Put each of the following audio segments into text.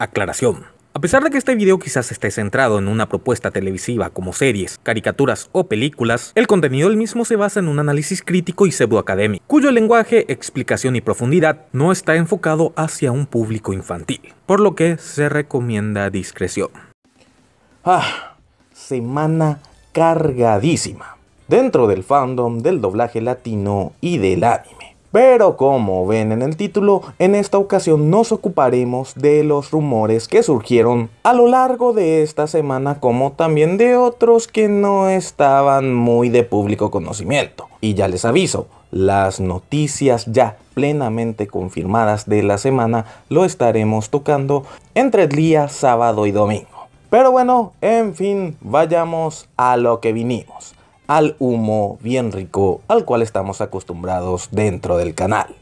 Aclaración. A pesar de que este video quizás esté centrado en una propuesta televisiva como series, caricaturas o películas, el contenido del mismo se basa en un análisis crítico y pseudoacadémico, cuyo lenguaje, explicación y profundidad no está enfocado hacia un público infantil, por lo que se recomienda discreción. Ah, semana cargadísima dentro del fandom del doblaje latino y del anime. Pero como ven en el título, en esta ocasión nos ocuparemos de los rumores que surgieron a lo largo de esta semana como también de otros que no estaban muy de público conocimiento. Y ya les aviso, las noticias ya plenamente confirmadas de la semana lo estaremos tocando entre el día sábado y domingo. Pero bueno, en fin, vayamos a lo que vinimos al humo bien rico al cual estamos acostumbrados dentro del canal.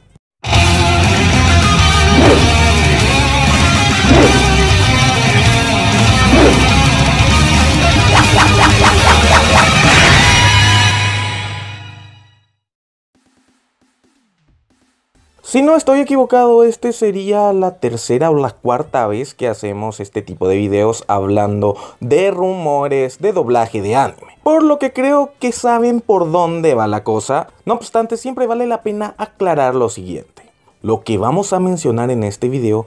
Si no estoy equivocado, este sería la tercera o la cuarta vez que hacemos este tipo de videos hablando de rumores de doblaje de anime. Por lo que creo que saben por dónde va la cosa. No obstante, siempre vale la pena aclarar lo siguiente. Lo que vamos a mencionar en este video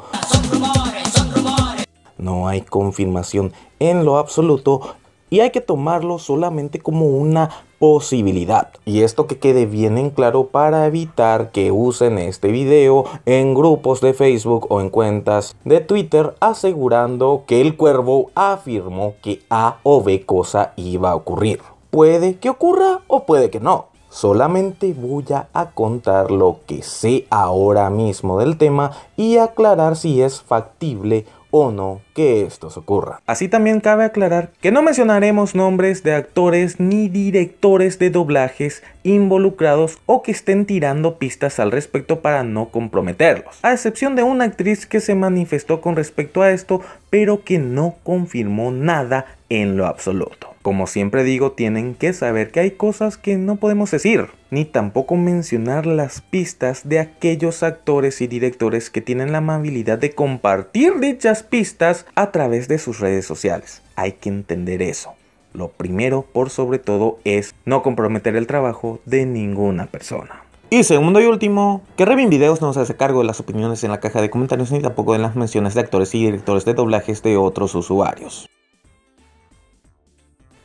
no hay confirmación en lo absoluto y hay que tomarlo solamente como una posibilidad. Y esto que quede bien en claro para evitar que usen este video en grupos de Facebook o en cuentas de Twitter asegurando que el cuervo afirmó que A o B cosa iba a ocurrir. Puede que ocurra o puede que no. Solamente voy a contar lo que sé ahora mismo del tema y aclarar si es factible o no que esto ocurra. Así también cabe aclarar que no mencionaremos nombres de actores ni directores de doblajes involucrados o que estén tirando pistas al respecto para no comprometerlos, a excepción de una actriz que se manifestó con respecto a esto, pero que no confirmó nada en lo absoluto. Como siempre digo, tienen que saber que hay cosas que no podemos decir, ni tampoco mencionar las pistas de aquellos actores y directores que tienen la amabilidad de compartir dichas pistas a través de sus redes sociales. Hay que entender eso. Lo primero, por sobre todo, es no comprometer el trabajo de ninguna persona. Y segundo y último, que Revin Videos no se hace cargo de las opiniones en la caja de comentarios ni tampoco de las menciones de actores y directores de doblajes de otros usuarios.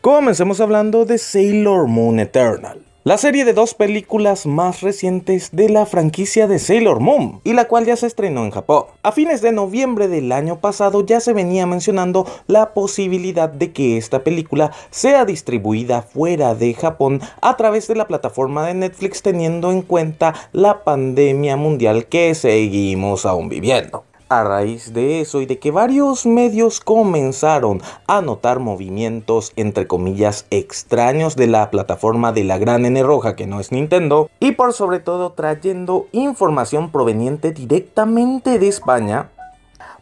Comencemos hablando de Sailor Moon Eternal. La serie de dos películas más recientes de la franquicia de Sailor Moon, y la cual ya se estrenó en Japón. A fines de noviembre del año pasado ya se venía mencionando la posibilidad de que esta película sea distribuida fuera de Japón a través de la plataforma de Netflix teniendo en cuenta la pandemia mundial que seguimos aún viviendo. A raíz de eso y de que varios medios comenzaron a notar movimientos entre comillas extraños de la plataforma de la gran N roja que no es Nintendo y por sobre todo trayendo información proveniente directamente de España,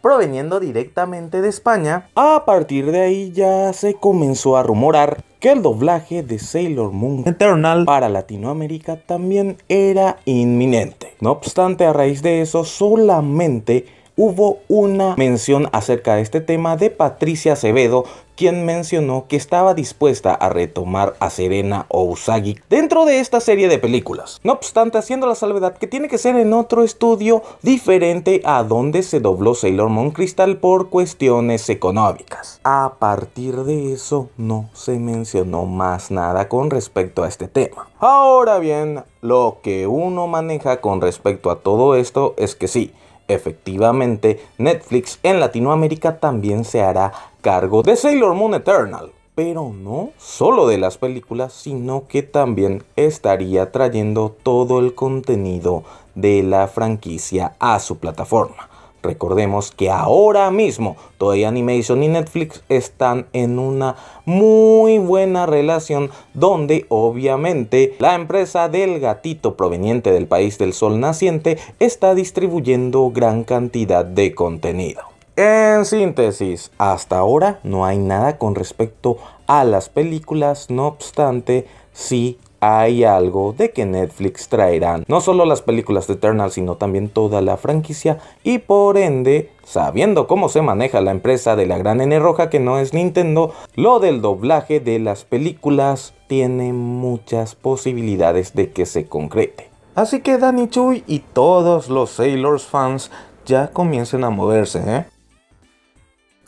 proveniendo directamente de España, a partir de ahí ya se comenzó a rumorar que el doblaje de Sailor Moon Eternal para Latinoamérica también era inminente. No obstante, a raíz de eso solamente hubo una mención acerca de este tema de Patricia Acevedo, quien mencionó que estaba dispuesta a retomar a Serena o Usagi dentro de esta serie de películas. No obstante, haciendo la salvedad que tiene que ser en otro estudio diferente a donde se dobló Sailor Moon Crystal por cuestiones económicas. A partir de eso no se mencionó más nada con respecto a este tema. Ahora bien, lo que uno maneja con respecto a todo esto es que sí, Efectivamente, Netflix en Latinoamérica también se hará cargo de Sailor Moon Eternal. Pero no solo de las películas, sino que también estaría trayendo todo el contenido de la franquicia a su plataforma. Recordemos que ahora mismo Toei Animation y Netflix están en una muy buena relación donde obviamente la empresa del gatito proveniente del país del sol naciente está distribuyendo gran cantidad de contenido. En síntesis, hasta ahora no hay nada con respecto a las películas, no obstante, sí hay algo de que Netflix traerán no solo las películas de Eternal, sino también toda la franquicia y por ende, sabiendo cómo se maneja la empresa de la gran N roja que no es Nintendo, lo del doblaje de las películas tiene muchas posibilidades de que se concrete. Así que Danny Chui y todos los Sailors fans ya comiencen a moverse, ¿eh?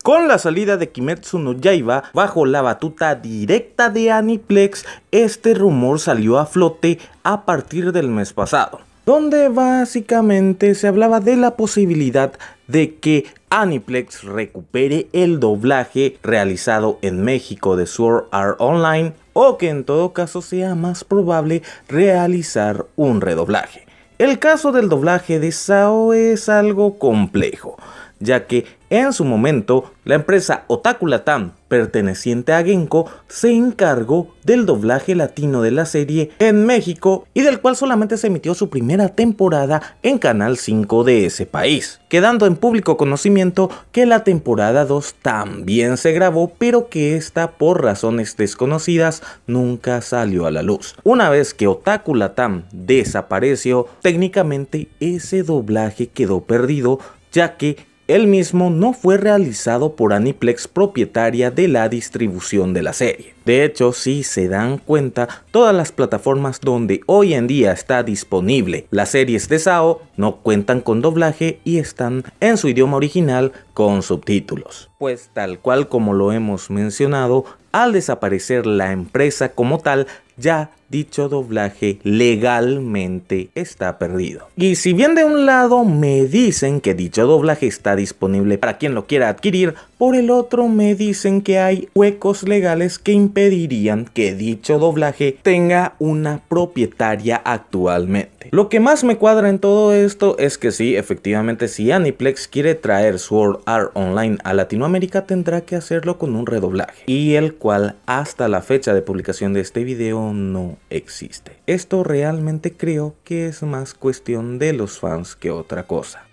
Con la salida de Kimetsu no Yaiba bajo la batuta directa de Aniplex, este rumor salió a flote a partir del mes pasado, donde básicamente se hablaba de la posibilidad de que Aniplex recupere el doblaje realizado en México de Sword Art Online o que en todo caso sea más probable realizar un redoblaje. El caso del doblaje de Sao es algo complejo, ya que en su momento la empresa Otaku Latam, perteneciente a Genko, se encargó del doblaje latino de la serie en México y del cual solamente se emitió su primera temporada en Canal 5 de ese país, quedando en público conocimiento que la temporada 2 también se grabó, pero que esta por razones desconocidas nunca salió a la luz. Una vez que Otaku Latam desapareció, técnicamente ese doblaje quedó perdido, ya que el mismo no fue realizado por Aniplex propietaria de la distribución de la serie. De hecho, si se dan cuenta, todas las plataformas donde hoy en día está disponible las series de SAO no cuentan con doblaje y están en su idioma original con subtítulos. Pues tal cual como lo hemos mencionado, al desaparecer la empresa como tal, ya dicho doblaje legalmente está perdido. Y si bien de un lado me dicen que dicho doblaje está disponible para quien lo quiera adquirir, por el otro me dicen que hay huecos legales que impedirían que dicho doblaje tenga una propietaria actualmente. Lo que más me cuadra en todo esto es que sí, efectivamente si Aniplex quiere traer Sword Art Online a Latinoamérica tendrá que hacerlo con un redoblaje y el cual hasta la fecha de publicación de este video no existe. Esto realmente creo que es más cuestión de los fans que otra cosa.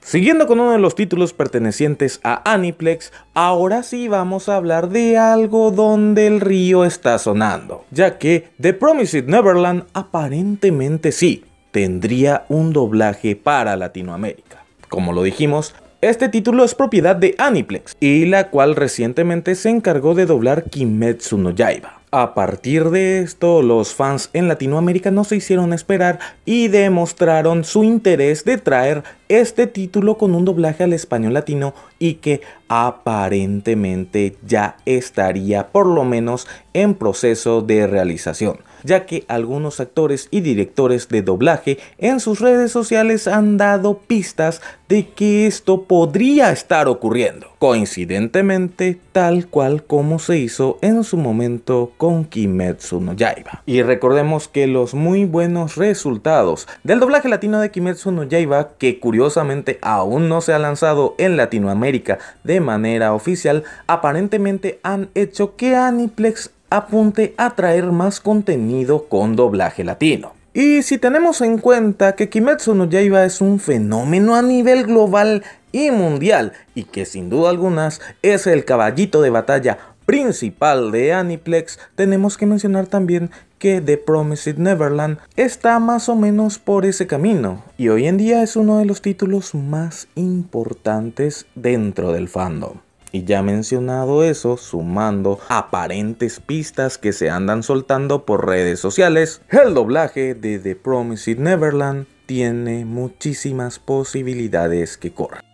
Siguiendo con uno de los títulos pertenecientes a Aniplex, ahora sí vamos a hablar de algo donde el río está sonando, ya que The Promised Neverland aparentemente sí tendría un doblaje para Latinoamérica. Como lo dijimos, este título es propiedad de Aniplex y la cual recientemente se encargó de doblar Kimetsu no Yaiba. A partir de esto, los fans en Latinoamérica no se hicieron esperar y demostraron su interés de traer este título con un doblaje al español latino y que aparentemente ya estaría por lo menos en proceso de realización ya que algunos actores y directores de doblaje en sus redes sociales han dado pistas de que esto podría estar ocurriendo, coincidentemente tal cual como se hizo en su momento con Kimetsu no Yaiba. Y recordemos que los muy buenos resultados del doblaje latino de Kimetsu no Yaiba, que curiosamente aún no se ha lanzado en Latinoamérica de manera oficial, aparentemente han hecho que Aniplex apunte a traer más contenido con doblaje latino. Y si tenemos en cuenta que Kimetsu no Yaiba es un fenómeno a nivel global y mundial y que sin duda algunas es el caballito de batalla principal de Aniplex, tenemos que mencionar también que The Promised Neverland está más o menos por ese camino y hoy en día es uno de los títulos más importantes dentro del fandom. Y ya mencionado eso, sumando aparentes pistas que se andan soltando por redes sociales, el doblaje de The Promised Neverland tiene muchísimas posibilidades que corren.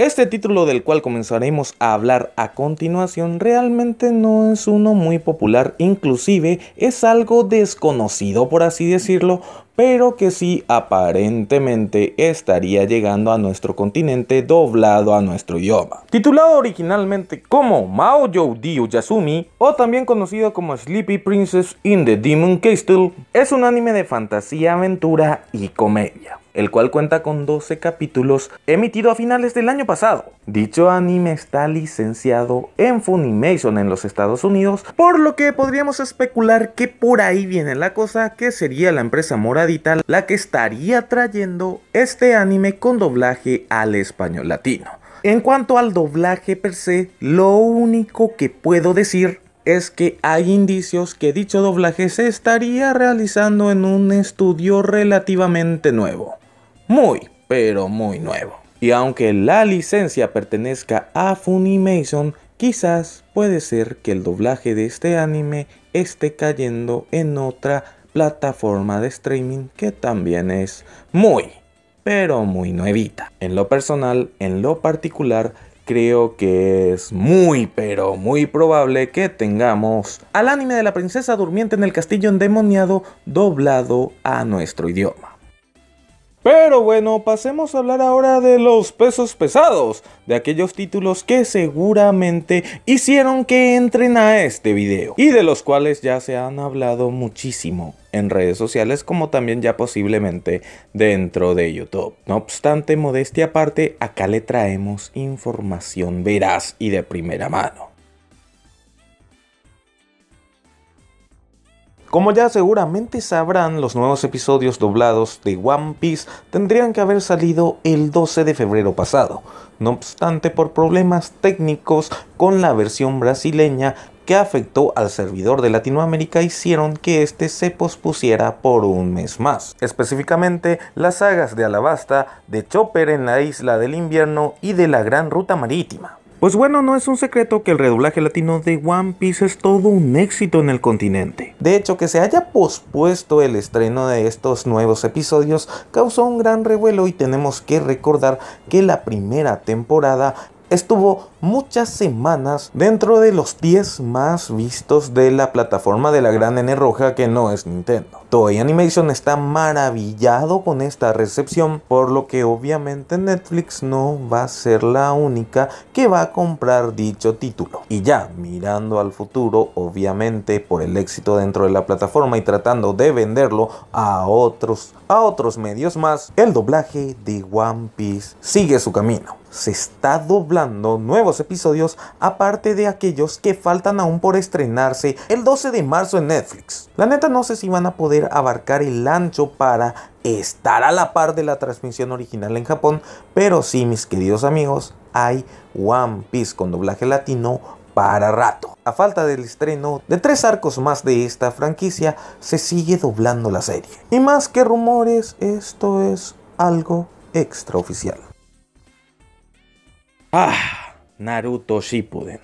Este título del cual comenzaremos a hablar a continuación realmente no es uno muy popular, inclusive es algo desconocido por así decirlo, pero que sí aparentemente estaría llegando a nuestro continente doblado a nuestro idioma. Titulado originalmente como Mao Diu Yasumi o también conocido como Sleepy Princess in the Demon Castle, es un anime de fantasía, aventura y comedia el cual cuenta con 12 capítulos emitido a finales del año pasado. Dicho anime está licenciado en Funimation en los Estados Unidos, por lo que podríamos especular que por ahí viene la cosa, que sería la empresa moradita la que estaría trayendo este anime con doblaje al español latino. En cuanto al doblaje per se, lo único que puedo decir es que hay indicios que dicho doblaje se estaría realizando en un estudio relativamente nuevo. Muy, pero muy nuevo. Y aunque la licencia pertenezca a Funimation, quizás puede ser que el doblaje de este anime esté cayendo en otra plataforma de streaming que también es muy, pero muy nuevita. En lo personal, en lo particular, creo que es muy pero muy probable que tengamos al anime de la princesa durmiente en el castillo endemoniado doblado a nuestro idioma. Pero bueno, pasemos a hablar ahora de los pesos pesados, de aquellos títulos que seguramente hicieron que entren a este video y de los cuales ya se han hablado muchísimo en redes sociales como también ya posiblemente dentro de YouTube. No obstante, modestia aparte, acá le traemos información veraz y de primera mano. Como ya seguramente sabrán, los nuevos episodios doblados de One Piece tendrían que haber salido el 12 de febrero pasado. No obstante, por problemas técnicos con la versión brasileña que afectó al servidor de Latinoamérica hicieron que este se pospusiera por un mes más. Específicamente, las sagas de Alabasta, de Chopper en la isla del invierno y de la Gran Ruta Marítima. Pues bueno, no es un secreto que el redoblaje latino de One Piece es todo un éxito en el continente. De hecho, que se haya pospuesto el estreno de estos nuevos episodios causó un gran revuelo y tenemos que recordar que la primera temporada estuvo muchas semanas dentro de los 10 más vistos de la plataforma de la gran N roja que no es Nintendo. Toei Animation está maravillado con esta recepción, por lo que obviamente Netflix no va a ser la única que va a comprar dicho título. Y ya mirando al futuro, obviamente por el éxito dentro de la plataforma y tratando de venderlo a otros a otros medios más, el doblaje de One Piece sigue su camino. Se está doblando nuevos episodios aparte de aquellos que faltan aún por estrenarse el 12 de marzo en Netflix. La neta no sé si van a poder abarcar el ancho para estar a la par de la transmisión original en Japón, pero sí mis queridos amigos, hay One Piece con doblaje latino para rato. A falta del estreno de tres arcos más de esta franquicia, se sigue doblando la serie. Y más que rumores, esto es algo extraoficial. Ah, Naruto Shippuden.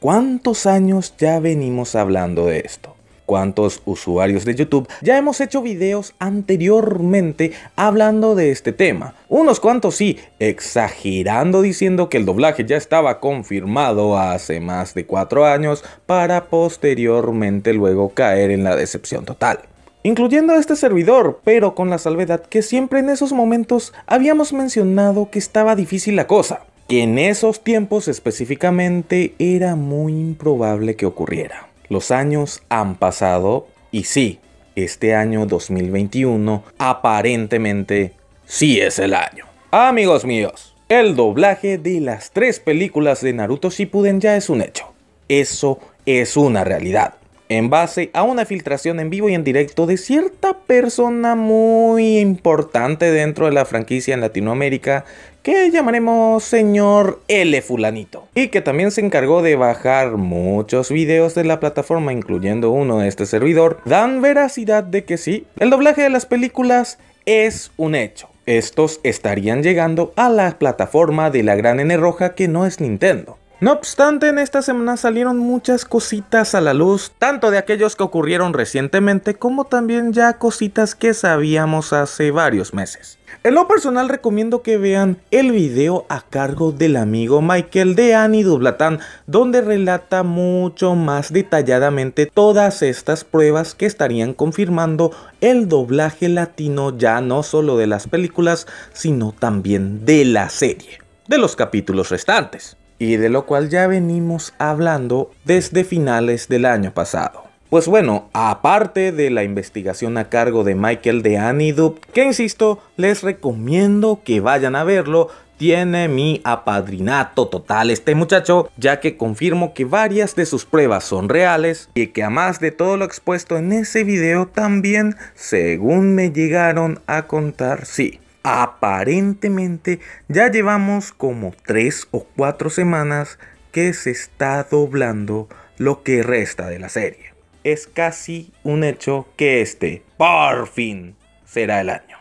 ¿Cuántos años ya venimos hablando de esto? ¿Cuántos usuarios de YouTube ya hemos hecho videos anteriormente hablando de este tema? Unos cuantos sí, exagerando diciendo que el doblaje ya estaba confirmado hace más de cuatro años para posteriormente luego caer en la decepción total incluyendo a este servidor, pero con la salvedad que siempre en esos momentos habíamos mencionado que estaba difícil la cosa que en esos tiempos específicamente era muy improbable que ocurriera. Los años han pasado y sí, este año 2021 aparentemente sí es el año. Amigos míos, el doblaje de las tres películas de Naruto Shippuden ya es un hecho. Eso es una realidad en base a una filtración en vivo y en directo de cierta persona muy importante dentro de la franquicia en Latinoamérica que llamaremos señor L fulanito y que también se encargó de bajar muchos videos de la plataforma incluyendo uno de este servidor dan veracidad de que sí, el doblaje de las películas es un hecho. Estos estarían llegando a la plataforma de la gran N roja que no es Nintendo. No obstante, en esta semana salieron muchas cositas a la luz, tanto de aquellos que ocurrieron recientemente como también ya cositas que sabíamos hace varios meses. En lo personal recomiendo que vean el video a cargo del amigo Michael de Annie Dublatán, donde relata mucho más detalladamente todas estas pruebas que estarían confirmando el doblaje latino ya no solo de las películas, sino también de la serie, de los capítulos restantes y de lo cual ya venimos hablando desde finales del año pasado. Pues bueno, aparte de la investigación a cargo de Michael de Anidub, que insisto, les recomiendo que vayan a verlo, tiene mi apadrinato total este muchacho, ya que confirmo que varias de sus pruebas son reales y que además de todo lo expuesto en ese video también, según me llegaron a contar, sí, aparentemente ya llevamos como 3 o 4 semanas que se está doblando lo que resta de la serie. Es casi un hecho que este, por fin, será el año.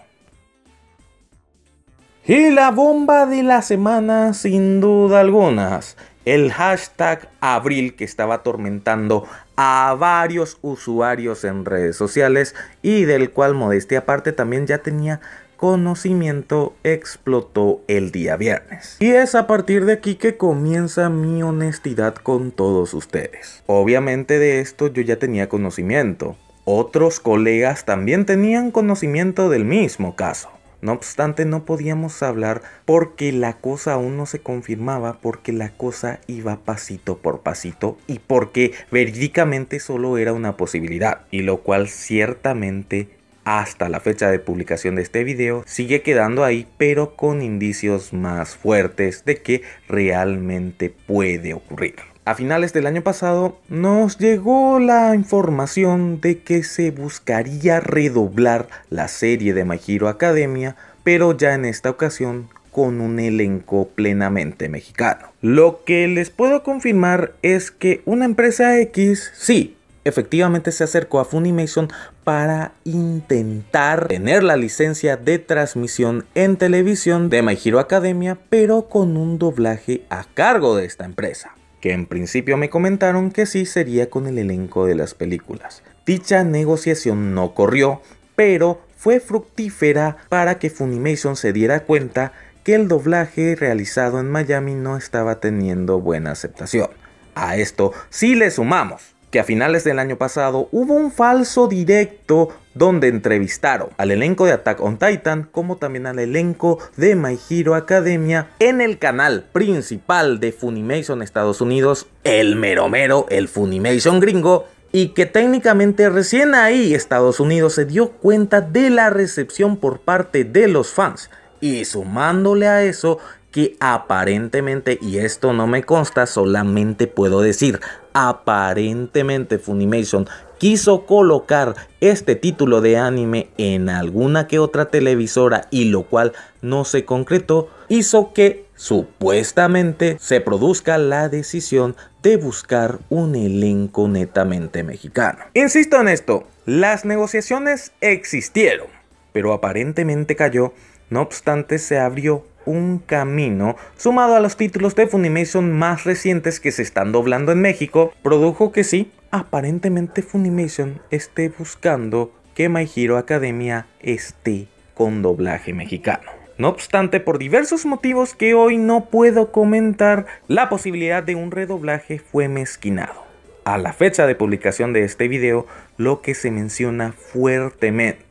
Y la bomba de la semana, sin duda algunas, el hashtag Abril que estaba atormentando a varios usuarios en redes sociales y del cual modestia aparte también ya tenía conocimiento explotó el día viernes. Y es a partir de aquí que comienza mi honestidad con todos ustedes. Obviamente de esto yo ya tenía conocimiento. Otros colegas también tenían conocimiento del mismo caso. No obstante, no podíamos hablar porque la cosa aún no se confirmaba, porque la cosa iba pasito por pasito y porque verídicamente solo era una posibilidad, y lo cual ciertamente hasta la fecha de publicación de este video sigue quedando ahí pero con indicios más fuertes de que realmente puede ocurrir. A finales del año pasado nos llegó la información de que se buscaría redoblar la serie de My Hero Academia, pero ya en esta ocasión con un elenco plenamente mexicano. Lo que les puedo confirmar es que una empresa X, sí, efectivamente se acercó a Funimation para intentar tener la licencia de transmisión en televisión de My Hero Academia, pero con un doblaje a cargo de esta empresa que en principio me comentaron que sí sería con el elenco de las películas. Dicha negociación no corrió, pero fue fructífera para que Funimation se diera cuenta que el doblaje realizado en Miami no estaba teniendo buena aceptación. A esto sí le sumamos que a finales del año pasado hubo un falso directo donde entrevistaron al elenco de Attack on Titan como también al elenco de My Hero Academia en el canal principal de Funimation Estados Unidos, el mero mero, el Funimation gringo, y que técnicamente recién ahí Estados Unidos se dio cuenta de la recepción por parte de los fans. Y sumándole a eso que aparentemente, y esto no me consta, solamente puedo decir, aparentemente Funimation quiso colocar este título de anime en alguna que otra televisora y lo cual no se concretó, hizo que supuestamente se produzca la decisión de buscar un elenco netamente mexicano. Insisto en esto, las negociaciones existieron, pero aparentemente cayó, no obstante se abrió un camino, sumado a los títulos de Funimation más recientes que se están doblando en México, produjo que sí, aparentemente Funimation esté buscando que My Hero Academia esté con doblaje mexicano. No obstante, por diversos motivos que hoy no puedo comentar, la posibilidad de un redoblaje fue mezquinado. A la fecha de publicación de este video, lo que se menciona fuertemente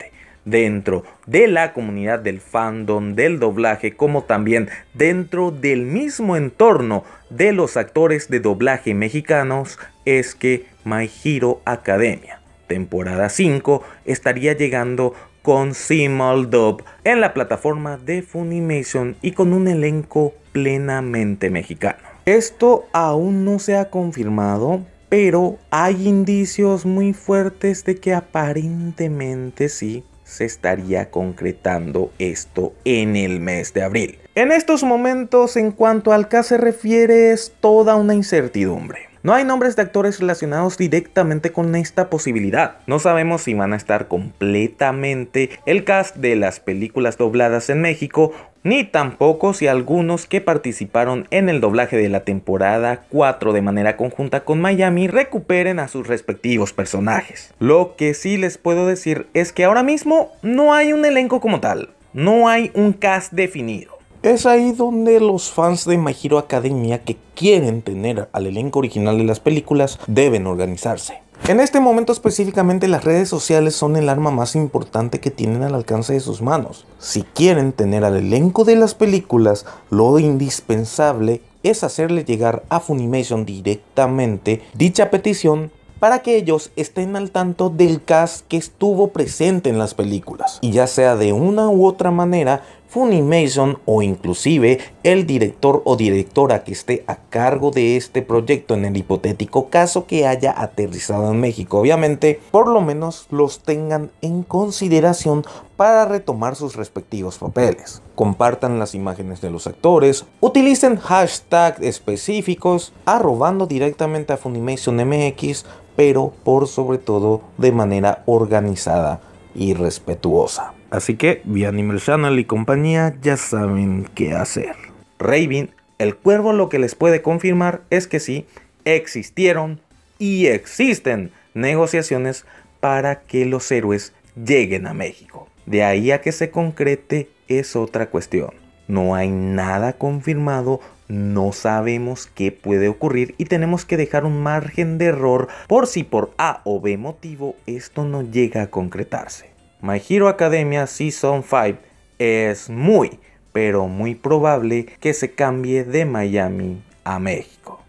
dentro de la comunidad del fandom, del doblaje, como también dentro del mismo entorno de los actores de doblaje mexicanos, es que My Hero Academia, temporada 5, estaría llegando con Simul Dub en la plataforma de Funimation y con un elenco plenamente mexicano. Esto aún no se ha confirmado, pero hay indicios muy fuertes de que aparentemente sí se estaría concretando esto en el mes de abril. En estos momentos, en cuanto al caso se refiere, es toda una incertidumbre. No hay nombres de actores relacionados directamente con esta posibilidad. No sabemos si van a estar completamente el cast de las películas dobladas en México ni tampoco si algunos que participaron en el doblaje de la temporada 4 de manera conjunta con Miami recuperen a sus respectivos personajes. Lo que sí les puedo decir es que ahora mismo no hay un elenco como tal, no hay un cast definido. Es ahí donde los fans de My Hero Academia que quieren tener al elenco original de las películas deben organizarse. En este momento específicamente las redes sociales son el arma más importante que tienen al alcance de sus manos. Si quieren tener al elenco de las películas, lo indispensable es hacerle llegar a Funimation directamente dicha petición para que ellos estén al tanto del cast que estuvo presente en las películas y ya sea de una u otra manera Funimation o inclusive el director o directora que esté a cargo de este proyecto en el hipotético caso que haya aterrizado en México. Obviamente, por lo menos los tengan en consideración para retomar sus respectivos papeles. Compartan las imágenes de los actores, utilicen hashtags específicos, arrobando directamente a Funimation MX, pero por sobre todo de manera organizada y respetuosa. Así que, Animal Channel y compañía ya saben qué hacer. Raven, el cuervo lo que les puede confirmar es que sí, existieron y existen negociaciones para que los héroes lleguen a México. De ahí a que se concrete es otra cuestión. No hay nada confirmado, no sabemos qué puede ocurrir y tenemos que dejar un margen de error por si por A o B motivo esto no llega a concretarse. My Hero Academia Season 5 es muy, pero muy probable que se cambie de Miami a México.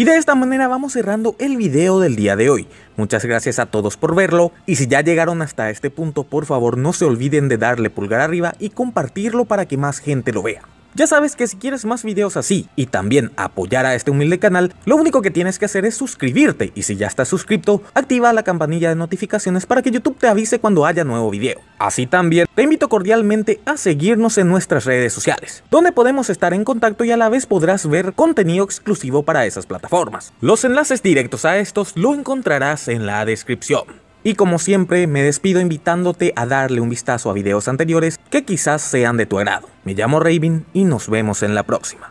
Y de esta manera vamos cerrando el video del día de hoy. Muchas gracias a todos por verlo y si ya llegaron hasta este punto por favor no se olviden de darle pulgar arriba y compartirlo para que más gente lo vea. Ya sabes que si quieres más videos así y también apoyar a este humilde canal, lo único que tienes que hacer es suscribirte y si ya estás suscrito, activa la campanilla de notificaciones para que YouTube te avise cuando haya nuevo video. Así también, te invito cordialmente a seguirnos en nuestras redes sociales, donde podemos estar en contacto y a la vez podrás ver contenido exclusivo para esas plataformas. Los enlaces directos a estos lo encontrarás en la descripción. Y como siempre, me despido invitándote a darle un vistazo a videos anteriores que quizás sean de tu agrado. Me llamo Raven y nos vemos en la próxima.